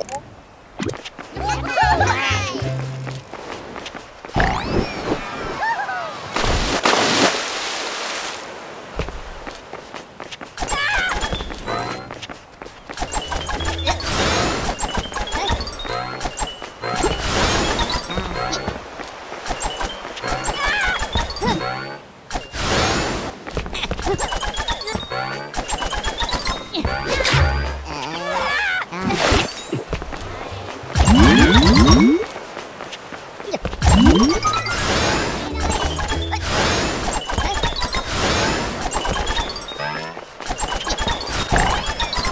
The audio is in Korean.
어?